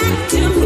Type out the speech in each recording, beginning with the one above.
back to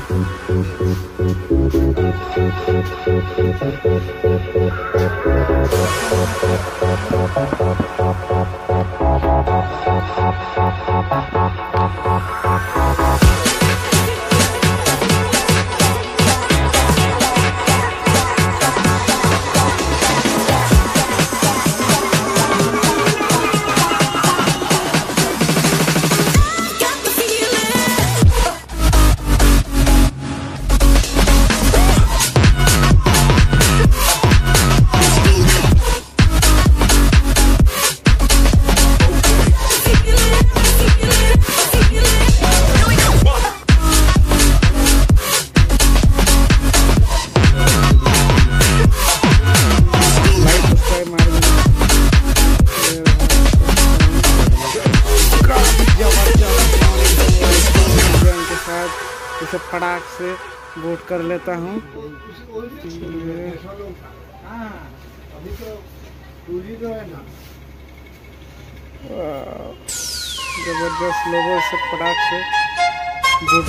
Thank you. इसे फटाक से वोट कर लेता हूँ। ज़बरदस्त लोगों से फटाक से वोट